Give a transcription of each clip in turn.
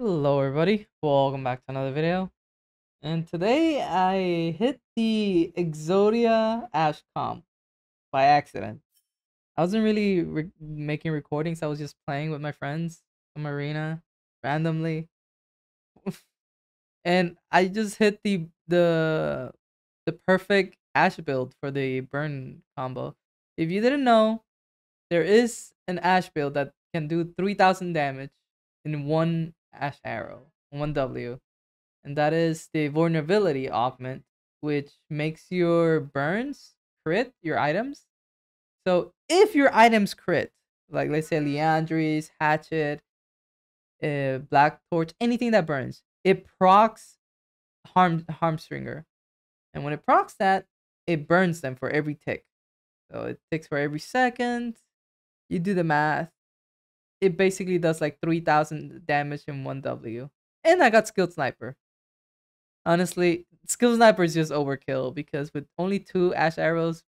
Hello everybody, welcome back to another video. And today I hit the Exodia Ashe comp by accident. I wasn't really re making recordings, I was just playing with my friends some arena randomly. and I just hit the the the perfect Ashe build for the burn combo. If you didn't know, there is an Ashe build that can do 3000 damage in one Ashe Arrow, 1W. And that is the Vulnerability Augment, which makes your burns crit your items. So if your items crit, like let's say Liandry's, Hatchet, uh, Black Torch, anything that burns, it procs Harm Hamstringer. And when it procs that, it burns them for every tick. So it ticks for every second. You do the math it basically does like 3000 damage in 1W. And I got Skilled Sniper. Honestly, Skilled Sniper is just overkill because with only two Ashe Arrows,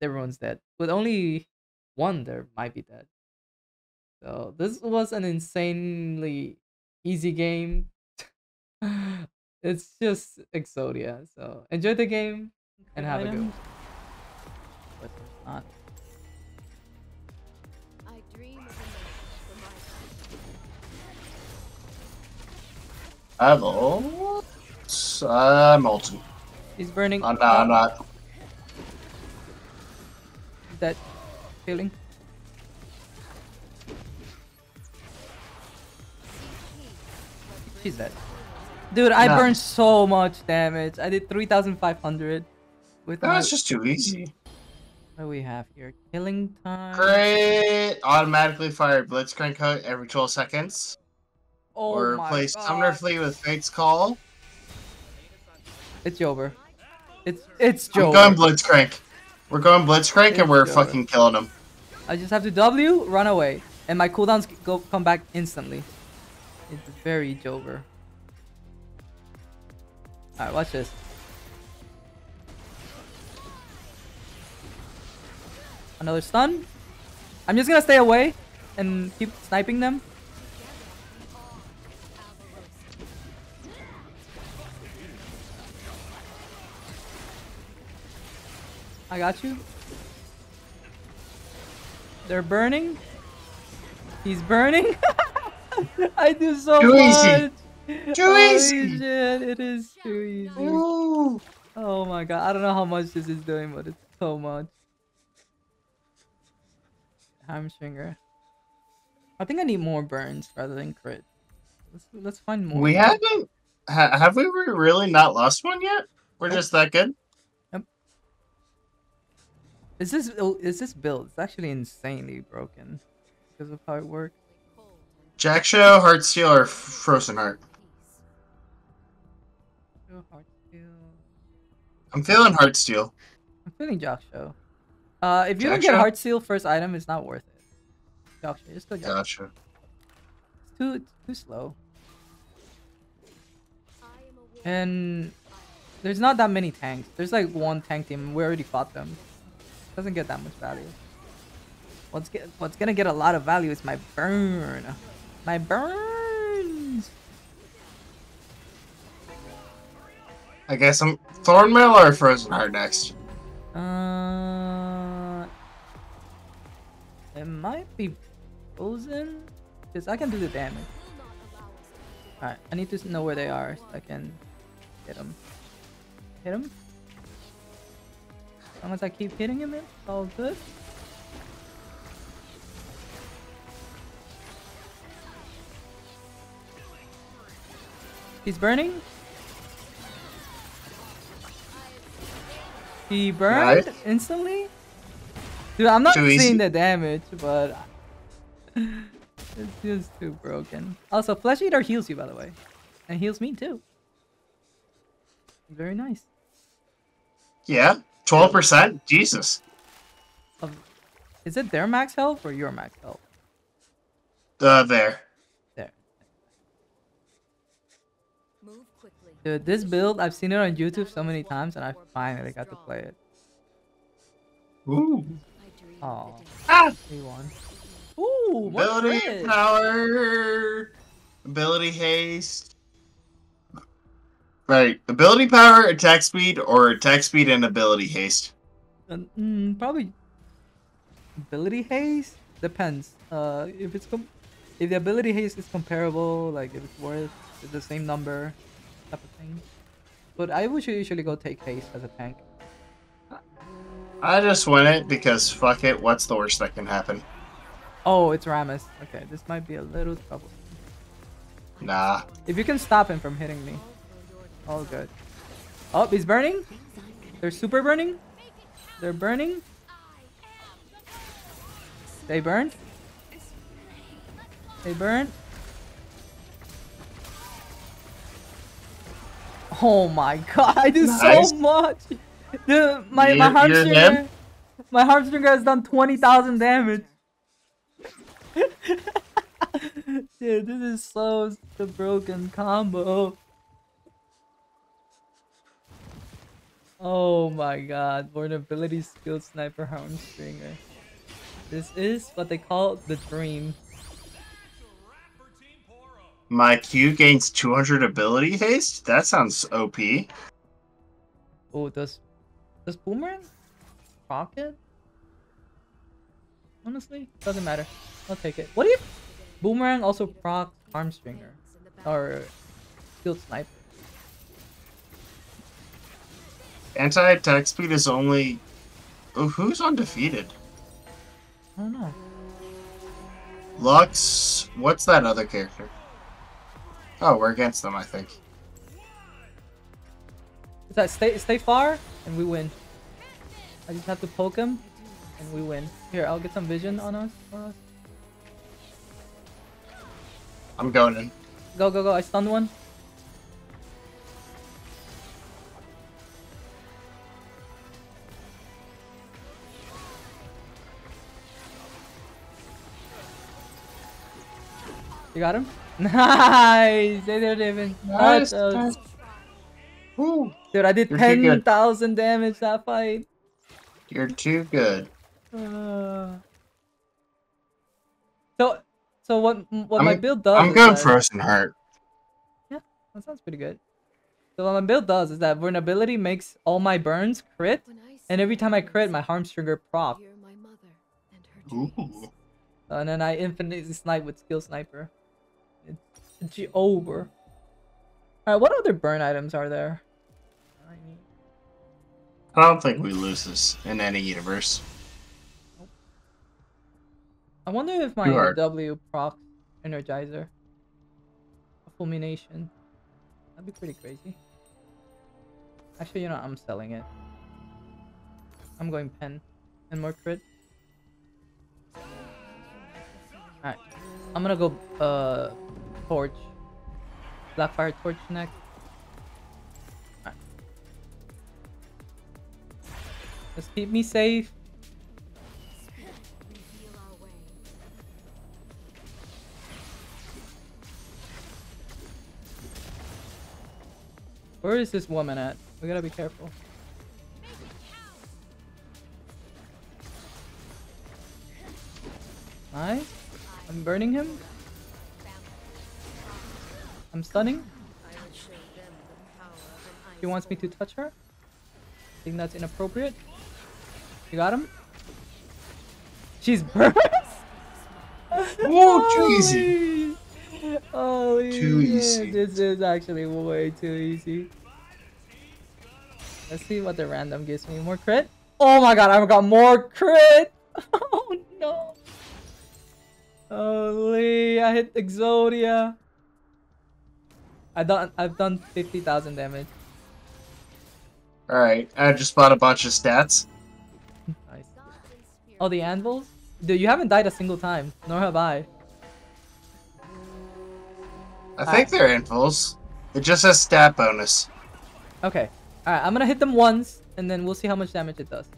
everyone's dead. With only one, there might be dead. So this was an insanely easy game. it's just Exodia. So enjoy the game and have a good um. one. But not. Hello? I'm molten. He's burning. I'm not, I'm not. That feeling. She's dead. Dude, I nah. burned so much damage. I did 3,500. With That's my... just too easy. What do we have here? Killing time. Great! Automatically fire Blitzcrank out every 12 seconds. Oh or replace Summoner Fleet with Fate's Call. It's over. It's it's Joe. We're going Blitzcrank. We're going Blitzcrank it's and we're Jover. fucking killing him. I just have to W, run away, and my cooldowns go come back instantly. It's very Jover. Alright, watch this. Another stun. I'm just gonna stay away and keep sniping them. I got you. They're burning. He's burning. I do so too much. Oh, easy. Too Holy easy. Shit, it is too easy. Ooh. Oh my god. I don't know how much this is doing, but it's so much. Hamstringer. I think I need more burns rather than crit. Let's let's find more. We haven't. Ha have we really not lost one yet? We're just that good. Is this is this build? It's actually insanely broken because of how it works. Jak'Sho, Heartsteel, or Frozen Heart? I'm feeling Heartsteel. I'm feeling Jak'Sho. Uh, if you don't get Heartsteel first item, it's not worth it. Jak'Sho, just go Gotcha. It's too it's too slow. And there's not that many tanks. There's like one tank team. We already fought them. Doesn't get that much value. What's get what's gonna get a lot of value is my burn. My burns. I guess I'm Thornmail or Frozen Heart next. Uh, it might be Frozen, because I can do the damage. Alright, I need to know where they are so I can hit them. Hit them? Long as I keep hitting him, it's all good. He's burning. He burned nice. instantly. Dude, I'm not too seeing easy. the damage, but it's just too broken. Also, Flesh Eater heals you, by the way, and heals me too. Very nice. Yeah. Twelve percent? Jesus. Is it their max health or your max health? Uh, there. There. Dude, this build, I've seen it on YouTube so many times, and I finally got to play it. Ooh. Oh. Ah! We won. Ooh, what Ability power! ability haste. Right, ability power, attack speed, or attack speed and ability haste. Mm, probably ability haste depends. Uh, if it's com- if the ability haste is comparable, like if it's worth it's the same number, type of thing. But I would usually go take haste as a tank. I just win it because fuck it. What's the worst that can happen? Oh, it's Rammus. Okay, this might be a little trouble. Nah. If you can stop him from hitting me, all good. Oh, he's burning. They're super burning. They're burning. They burn. They burn. Oh my god, I do Nice. so much. The, my my You're- you're hamstringer, him? my hamstringer has done twenty thousand damage. Dude, this is so the broken combo. Oh my god, vulnerability skill sniper hamstringer. This is what they call the dream. My Q gains 200 ability haste? That sounds OP. Oh, does does boomerang proc it? Honestly, doesn't matter. I'll take it. What if boomerang also proc hamstringer or field sniper? Anti attack speed is only. Oh, who's undefeated? I don't know. Lux. What's that other character? Oh, we're against them, I think. Is that stay stay far and we win? I just have to poke him and we win. Here, I'll get some vision on us. On us. I'm going in. Go go go! I stunned one. You got him? Nice! They didn't even Nice, touch nice. Dude, I did You're too good. 10,000 damage that fight. you're too good. Uh, so, so what? What my I'm- build does? I'm is going that- frozen heart. Yeah, that sounds pretty good. So what my build does is that vulnerability makes all my burns crit, and every time I crit, my hamstringer proc, Ooh. and then I infinitely snipe with skill sniper. It's G over. Alright, what other burn items are there? I don't think we lose this in any universe. I wonder if my W proc energizer. Fulmination. That'd be pretty crazy. Actually, you know, I'm selling it. I'm going pen and more crit. Alright. I'm gonna go uh torch. Blackfire torch next. Alright. Just keep me safe. Where is this woman at? We gotta be careful. Nice. I'm burning him. I'm stunning. He wants me to touch her. I think that's inappropriate. You got him? She's burned. Ooh, too easy. Holy- Holy Too shit, easy. This is actually way too easy. Let's see what the random gives me. More crit? Oh my god, I've got more crit! Oh no! Holy, I hit Exodia. I done I've done fifty thousand damage. Alright, I just bought a bunch of stats. Nice. Oh, the anvils? Dude, you haven't died a single time. Nor have I. I think they're anvils. It just has stat bonus. Okay. Alright, I'm gonna hit them once, and then we'll see how much damage it does.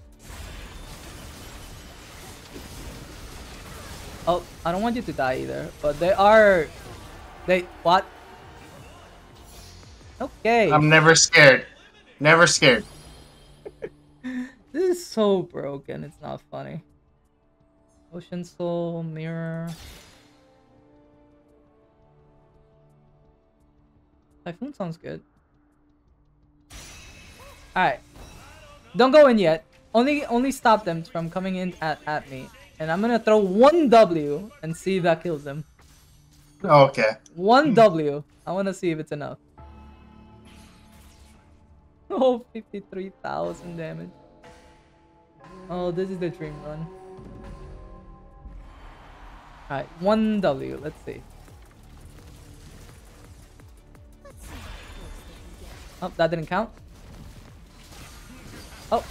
Oh, I don't want you to die either, but they are... They... What? Okay. I'm never scared. Never scared. This is so broken, it's not funny. Ocean Soul, Mirror... Typhoon sounds good. Alright. Don't go in yet. Only only stop them from coming in at, at me. And I'm gonna throw one W and see if that kills them. Oh, okay. One W. I wanna see if it's enough. Oh, 53,000 damage. Oh, this is the dream run. Alright, one W. Let's see. Oh, that didn't count. Oh.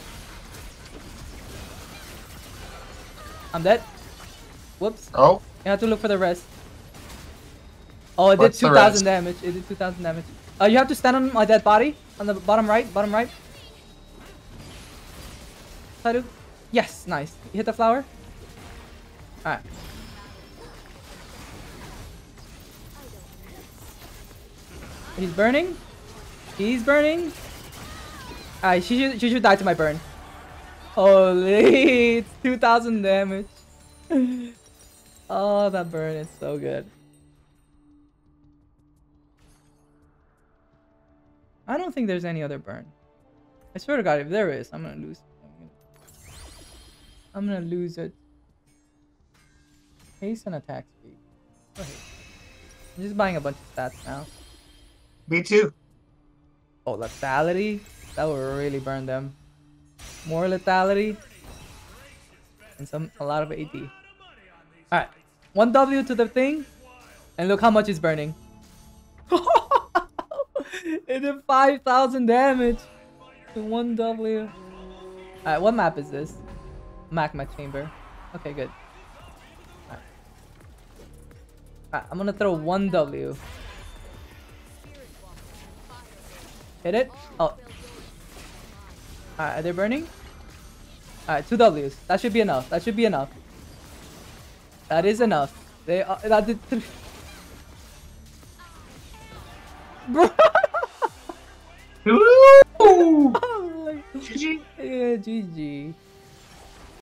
I'm dead. Whoops. Oh, You have to look for the rest. Oh, it What's did 2,000 rest? damage. It did 2,000 damage. Uh, you have to stand on my dead body. On the bottom right. Bottom right. Try. Yes, nice. You hit the flower? Alright. He's burning. He's burning. Alright, she should, she should die to my burn. Holy, it's 2,000 damage. oh, that burn is so good. I don't think there's any other burn. I swear to God, if there is, I'm gonna lose. I'm gonna lose it. Haste and attack speed. I'm just buying a bunch of stats now. me too. Oh, lethality? That would really burn them. More lethality. And some a lot of AD. Alright. One W to the thing. And look how much it's burning. it did 5,000 damage. One W. Alright, what map is this? Magma chamber. Okay, good. Alright. Alright, I'm gonna throw one W. Hit it. Oh. Alright, are they burning? Alright, two W's. That should be enough. That should be enough. That is enough. They are, that did